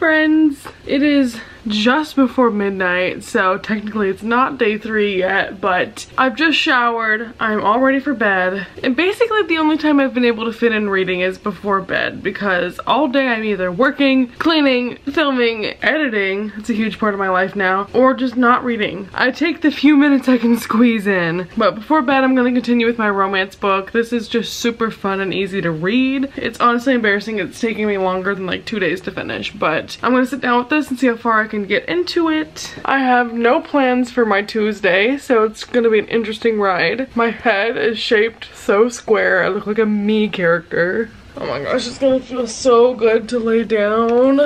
friends! It is just before midnight, so technically it's not day three yet, but I've just showered, I'm all ready for bed, and basically the only time I've been able to fit in reading is before bed, because all day I'm either working, cleaning, filming, editing, it's a huge part of my life now, or just not reading. I take the few minutes I can squeeze in, but before bed I'm gonna continue with my romance book. This is just super fun and easy to read. It's honestly embarrassing it's taking me longer than like two days to finish, but I'm gonna sit down with this and see how far I can get into it. I have no plans for my Tuesday, so it's gonna be an interesting ride. My head is shaped so square, I look like a me character. Oh my gosh, it's gonna feel so good to lay down.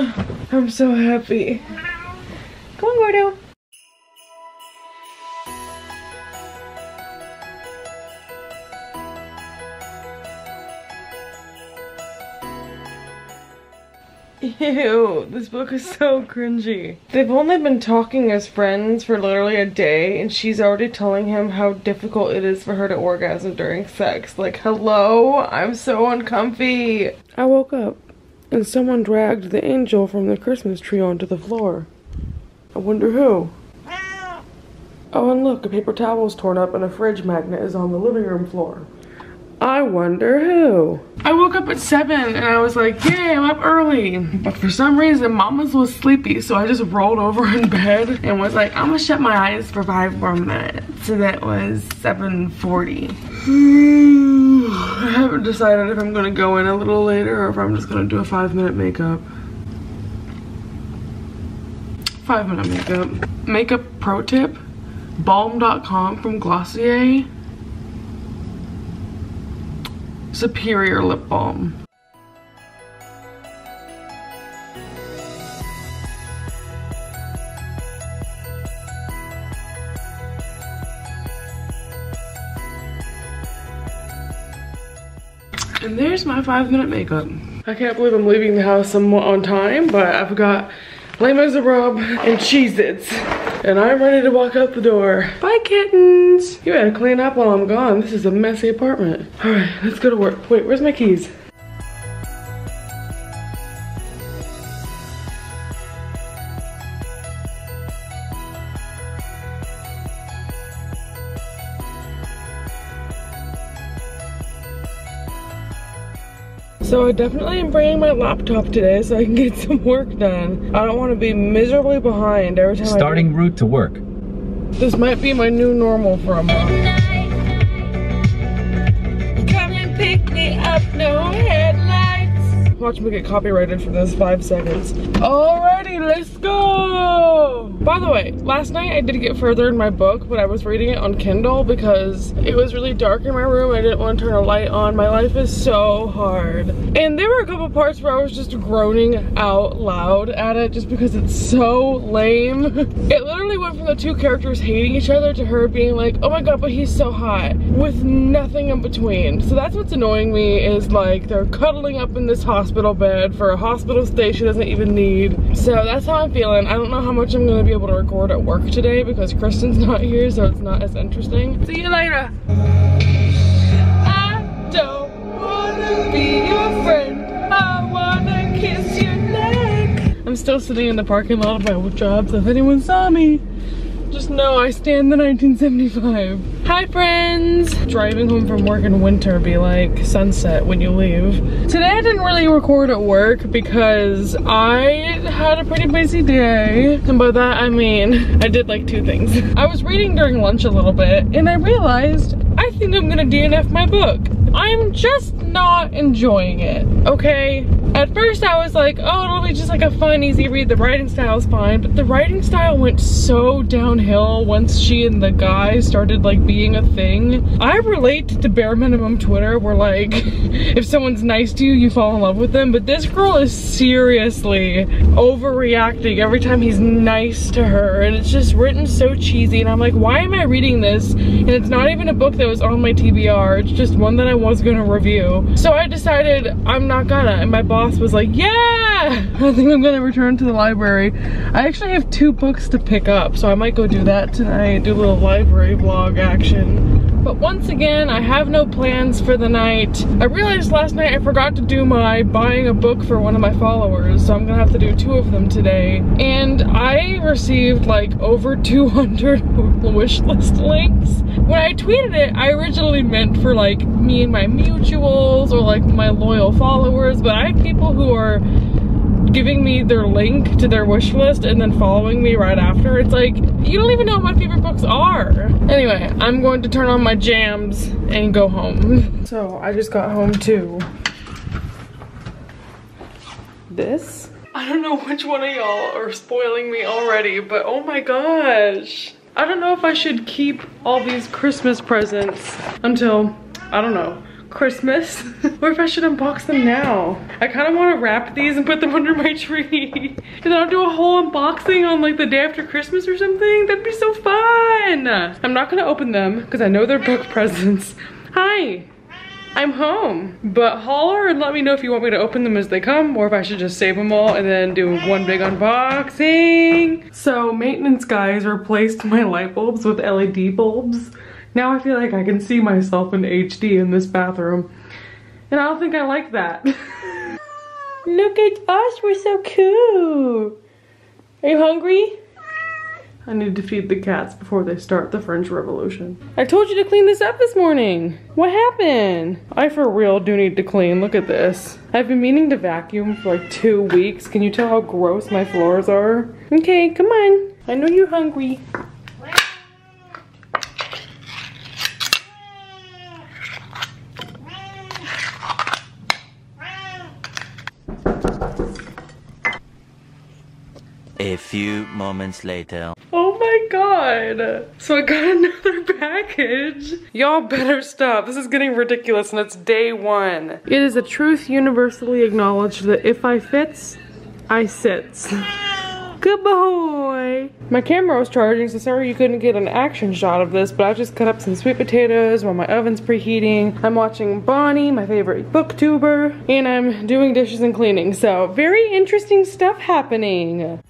I'm so happy. Come on, Gordo. Ew, this book is so cringy. They've only been talking as friends for literally a day and she's already telling him how difficult it is for her to orgasm during sex. Like, hello? I'm so uncomfy. I woke up and someone dragged the angel from the Christmas tree onto the floor. I wonder who. Oh, and look, a paper towel is torn up and a fridge magnet is on the living room floor. I wonder who. I woke up at 7 and I was like, yay, I'm up early. But for some reason, Mama's was sleepy, so I just rolled over in bed and was like, I'm gonna shut my eyes for five more minutes. So that was 7.40. I haven't decided if I'm gonna go in a little later or if I'm just gonna do a five minute makeup. Five minute makeup. Makeup pro tip, balm.com from Glossier Superior Lip Balm. And there's my five minute makeup. I can't believe I'm leaving the house somewhat on time, but I've got Les Miserables and Cheez-Its. And I'm ready to walk out the door. Bye kittens. You gotta clean up while I'm gone. This is a messy apartment. All right, let's go to work. Wait, where's my keys? So I definitely am bringing my laptop today so I can get some work done. I don't want to be miserably behind every time Starting route to work. This might be my new normal for a month. Come and pick me up, no headlights. Watch me get copyrighted for this five seconds. Alrighty, let's go! By the way, last night I did get further in my book, but I was reading it on Kindle because it was really dark in my room. I didn't want to turn a light on. My life is so hard. And there were a couple parts where I was just groaning out loud at it just because it's so lame. It literally went from the two characters hating each other to her being like, oh my god, but he's so hot, with nothing in between. So that's what's annoying me is like they're cuddling up in this hospital bed for a hospital stay she doesn't even need. So that's how I'm feeling. I don't know how much I'm gonna be able to record at work today because Kristen's not here, so it's not as interesting. See you later. I don't wanna be your friend. I wanna kiss your neck. I'm still sitting in the parking lot of my job, so if anyone saw me, just know I stand the 1975. Hi friends! Driving home from work in winter be like sunset when you leave. Today I didn't really record at work because I had a pretty busy day. And by that I mean, I did like two things. I was reading during lunch a little bit and I realized I think I'm gonna DNF my book. I'm just not enjoying it, okay? At first I was like, oh, it'll be just like a fun, easy read. The writing style is fine, but the writing style went so downhill once she and the guy started like being a thing. I relate to bare minimum Twitter where like, if someone's nice to you, you fall in love with them, but this girl is seriously overreacting every time he's nice to her, and it's just written so cheesy, and I'm like, why am I reading this? And it's not even a book that was on my TBR, it's just one that I was gonna review. So I decided I'm not gonna, and my boss was like, yeah! I think I'm gonna return to the library. I actually have two books to pick up, so I might go do that tonight, do a little library vlog action. But once again, I have no plans for the night. I realized last night I forgot to do my buying a book for one of my followers, so I'm gonna have to do two of them today. And I received like over 200 wish list links. When I tweeted it, I originally meant for like me and my mutuals or like my loyal followers, but I have people who are giving me their link to their wish list and then following me right after. It's like, you don't even know what my favorite books are. Anyway, I'm going to turn on my jams and go home. So I just got home too. This? I don't know which one of y'all are spoiling me already, but oh my gosh. I don't know if I should keep all these Christmas presents until, I don't know, Christmas or if I should unbox them now. I kind of want to wrap these and put them under my tree. and I'll do a whole unboxing on like the day after Christmas or something. That'd be so fun. I'm not going to open them because I know they're book presents. Hi. I'm home. But holler and let me know if you want me to open them as they come or if I should just save them all and then do one big unboxing. So maintenance guys replaced my light bulbs with LED bulbs. Now I feel like I can see myself in HD in this bathroom. And I don't think I like that. Look at us, we're so cool. Are you hungry? I need to feed the cats before they start the French Revolution. I told you to clean this up this morning. What happened? I for real do need to clean. Look at this. I've been meaning to vacuum for like two weeks. Can you tell how gross my floors are? Okay, come on. I know you're hungry. A few moments later. Oh my god. So I got another package. Y'all better stop. This is getting ridiculous and it's day one. It is a truth universally acknowledged that if I fits, I sits. Good boy. My camera was charging, so sorry you couldn't get an action shot of this, but I just cut up some sweet potatoes while my oven's preheating. I'm watching Bonnie, my favorite booktuber, and I'm doing dishes and cleaning. So very interesting stuff happening.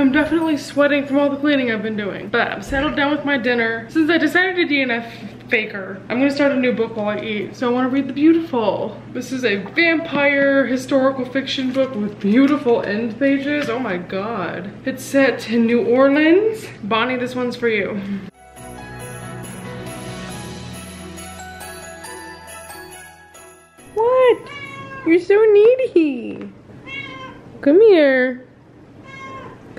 I'm definitely sweating from all the cleaning I've been doing. But I'm settled down with my dinner. Since I decided to DNF Faker, I'm gonna start a new book while I eat. So I wanna read The Beautiful. This is a vampire historical fiction book with beautiful end pages. Oh my God. It's set in New Orleans. Bonnie, this one's for you. What? You're so needy. Come here.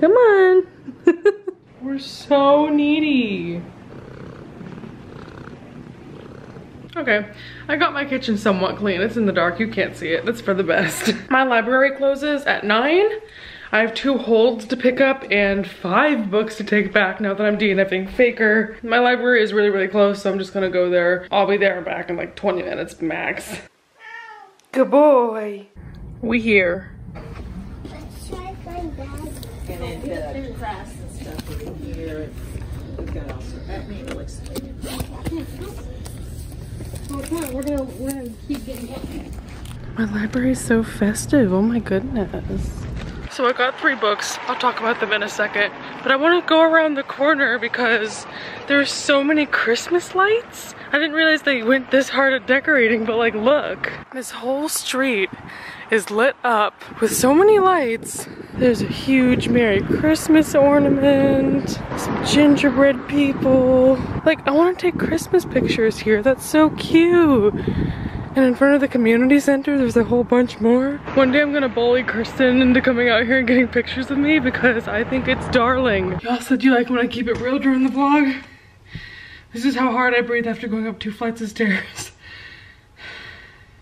Come on. We're so needy. Okay, I got my kitchen somewhat clean. It's in the dark, you can't see it. That's for the best. My library closes at nine. I have two holds to pick up and five books to take back now that I'm DNFing Faker. My library is really, really close, so I'm just gonna go there. I'll be there and back in like 20 minutes max. Good boy. We here. Let's try my bag. And then the crafts and stuff over here. We've got also, I mean, it looks Well, come we're gonna, we're gonna keep getting going. My library is so festive, oh my goodness. So I got three books, I'll talk about them in a second, but I wanna go around the corner because there's so many Christmas lights. I didn't realize they went this hard at decorating, but like look. This whole street is lit up with so many lights. There's a huge Merry Christmas ornament, some gingerbread people. Like I wanna take Christmas pictures here, that's so cute. And in front of the community center, there's a whole bunch more. One day I'm gonna bully Kristen into coming out here and getting pictures of me because I think it's darling. Y'all said you like when I keep it real during the vlog. This is how hard I breathe after going up two flights of stairs.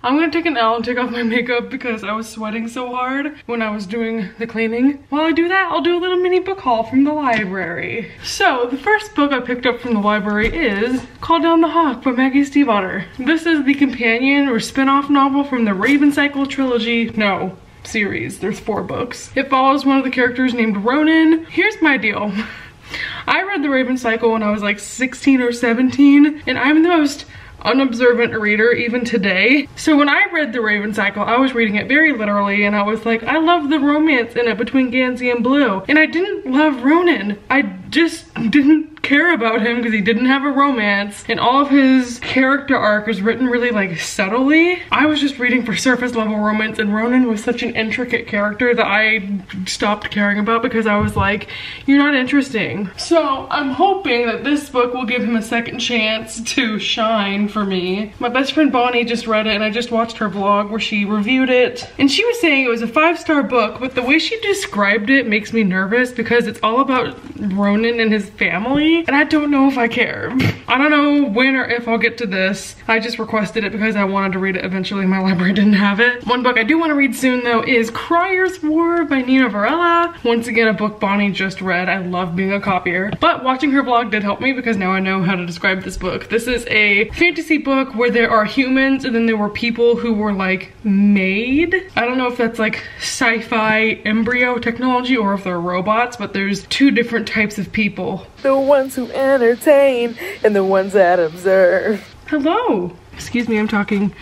I'm gonna take an L and take off my makeup because I was sweating so hard when I was doing the cleaning. While I do that, I'll do a little mini book haul from the library. So the first book I picked up from the library is Call Down the Hawk by Maggie Stiefvater. This is the companion or spin-off novel from the Raven Cycle trilogy. No, series. There's four books. It follows one of the characters named Ronan. Here's my deal. I read The Raven Cycle when I was like 16 or 17, and I'm the most unobservant reader even today. So when I read The Raven Cycle, I was reading it very literally and I was like, I love the romance in it between Gansey and Blue. And I didn't love Ronan. I just didn't care about him because he didn't have a romance and all of his character arc is written really like subtly. I was just reading for surface level romance and Ronan was such an intricate character that I stopped caring about because I was like, you're not interesting. So I'm hoping that this book will give him a second chance to shine for me. My best friend Bonnie just read it and I just watched her vlog where she reviewed it and she was saying it was a five-star book but the way she described it makes me nervous because it's all about Ronan and his family and I don't know if I care. I don't know when or if I'll get to this. I just requested it because I wanted to read it eventually. My library didn't have it. One book I do want to read soon though is Crier's War by Nina Varela. Once again, a book Bonnie just read. I love being a copier. But watching her vlog did help me because now I know how to describe this book. This is a fantasy book where there are humans and then there were people who were like made. I don't know if that's like sci-fi embryo technology or if they're robots, but there's two different types of people. The ones who entertain and the ones that observe. Hello. Excuse me, I'm talking.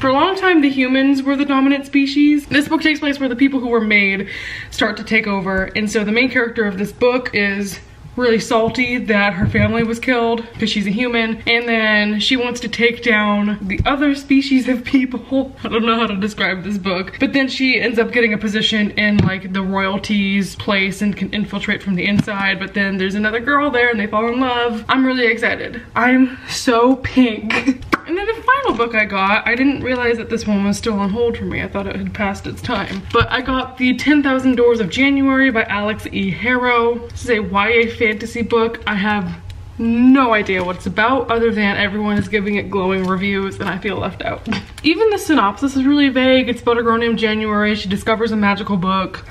For a long time, the humans were the dominant species. This book takes place where the people who were made start to take over. And so the main character of this book is really salty that her family was killed because she's a human and then she wants to take down the other species of people i don't know how to describe this book but then she ends up getting a position in like the royalties place and can infiltrate from the inside but then there's another girl there and they fall in love i'm really excited i'm so pink And then the final book I got, I didn't realize that this one was still on hold for me. I thought it had passed its time. But I got the 10,000 Doors of January by Alix E. Harrow. This is a YA fantasy book. I have no idea what it's about other than everyone is giving it glowing reviews and I feel left out. Even the synopsis is really vague. It's about a girl named January. She discovers a magical book.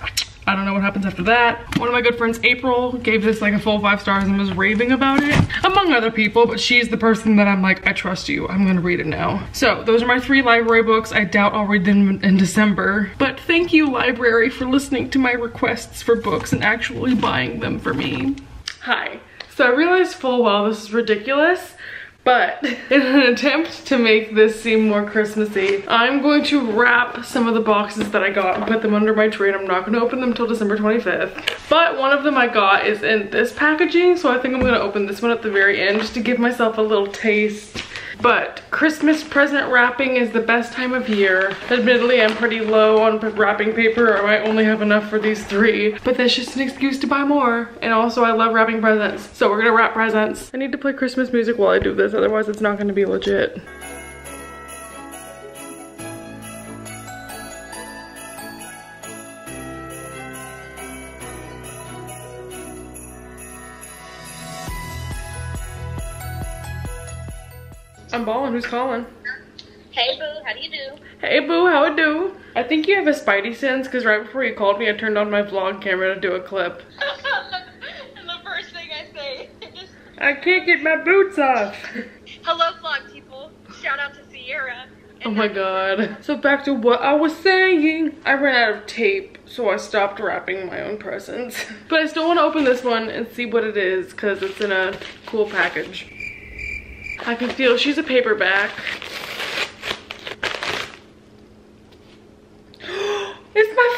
I don't know what happens after that. One of my good friends, April, gave this like a full five stars and was raving about it, among other people, but she's the person that I'm like, I trust you, I'm gonna read it now. So those are my three library books. I doubt I'll read them in December, but thank you library for listening to my requests for books and actually buying them for me. Hi. So I realized full well this is ridiculous, but in an attempt to make this seem more Christmassy, I'm going to wrap some of the boxes that I got and put them under my tree and I'm not gonna open them till December 25th. But one of them I got is in this packaging, so I think I'm gonna open this one at the very end just to give myself a little taste but Christmas present wrapping is the best time of year. Admittedly, I'm pretty low on wrapping paper. I might only have enough for these three, but that's just an excuse to buy more. And also I love wrapping presents. So we're gonna wrap presents. I need to play Christmas music while I do this, otherwise it's not gonna be legit. I'm balling. Who's calling? Hey boo, how do you do? Hey boo, how it do? I think you have a spidey sense because right before you called me, I turned on my vlog camera to do a clip. and the first thing I say is, I can't get my boots off. hello vlog people. Shout out to Sierra. Oh my god. So back to what I was saying. I ran out of tape, so I stopped wrapping my own presents. But I still want to open this one and see what it is because it's in a cool package. I can feel she's a paperback. it's my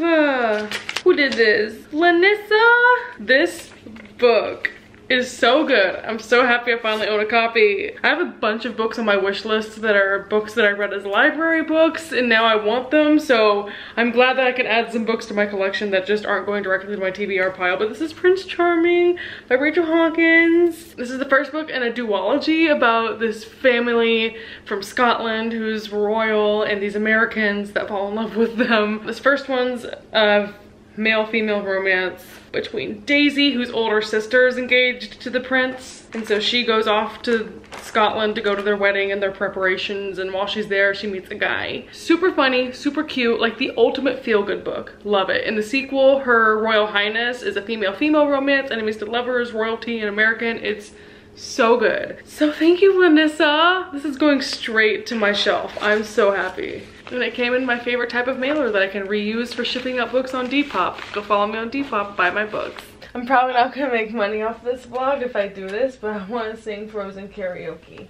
fave! Who did this? Lanissa? This book is so good. I'm so happy I finally own a copy. I have a bunch of books on my wish list that are books that I read as library books and now I want them. So I'm glad that I can add some books to my collection that just aren't going directly to my TBR pile. But this is Prince Charming by Rachel Hawkins. This is the first book in a duology about this family from Scotland who's royal and these Americans that fall in love with them. This first one's uh, male-female romance between Daisy, whose older sister is engaged to the prince. And so she goes off to Scotland to go to their wedding and their preparations. And while she's there, she meets a guy. Super funny, super cute, like the ultimate feel-good book. Love it. In the sequel, her Royal Highness is a female-female romance, enemies to lovers, royalty, and American. It's so good. So thank you, Vanessa. This is going straight to my shelf. I'm so happy. And it came in my favorite type of mailer that I can reuse for shipping out books on Depop. Go follow me on Depop, buy my books. I'm probably not gonna make money off this vlog if I do this, but I wanna sing Frozen karaoke.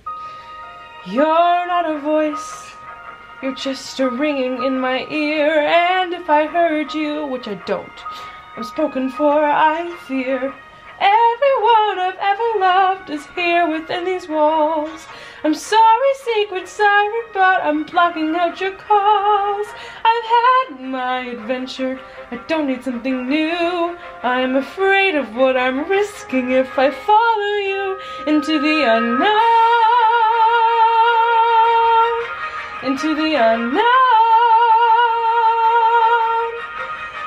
You're not a voice, you're just a ringing in my ear, and if I heard you, which I don't, I'm spoken for, I fear. Everyone I've ever loved is here within these walls. I'm sorry, secret siren, but I'm blocking out your calls. I've had my adventure, I don't need something new. I'm afraid of what I'm risking if I follow you into the unknown. Into the unknown.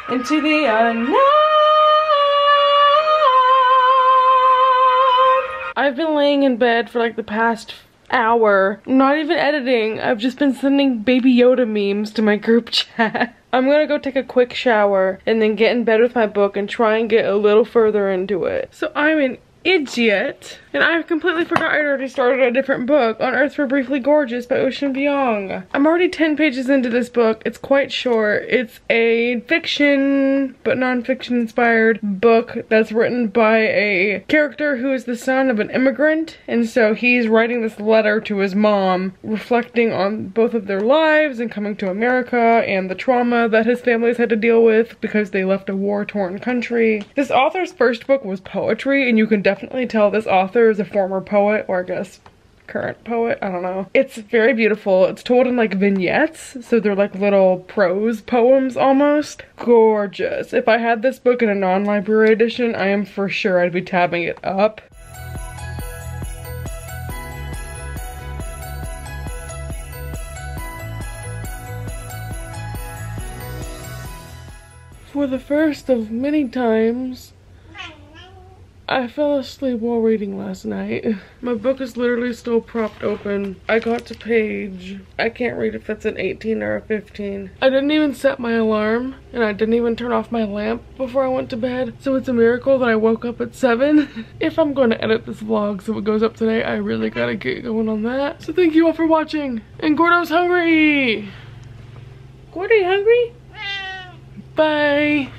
Into the unknown. I've been laying in bed for like the past hour, not even editing. I've just been sending Baby Yoda memes to my group chat. I'm gonna go take a quick shower and then get in bed with my book and try and get a little further into it. So I'm an idiot. And I completely forgot I'd already started a different book, On Earth We're Briefly Gorgeous by Ocean Vuong. I'm already 10 pages into this book. It's quite short. It's a fiction, but non-fiction inspired book that's written by a character who is the son of an immigrant. And so he's writing this letter to his mom, reflecting on both of their lives and coming to America and the trauma that his family's had to deal with because they left a war-torn country. This author's first book was poetry, and you can definitely tell this author is a former poet, or I guess current poet, I don't know. It's very beautiful. It's told in like vignettes, so they're like little prose poems almost. Gorgeous. If I had this book in a non-library edition, I am for sure I'd be tabbing it up. For the first of many times, I fell asleep while reading last night. My book is literally still propped open. I got to page, I can't read if it's an 18 or a 15. I didn't even set my alarm and I didn't even turn off my lamp before I went to bed. So it's a miracle that I woke up at 7. if I'm going to edit this vlog so it goes up today, I really gotta get going on that. So thank you all for watching. And Gordo's hungry. Gordo, you hungry? Bye.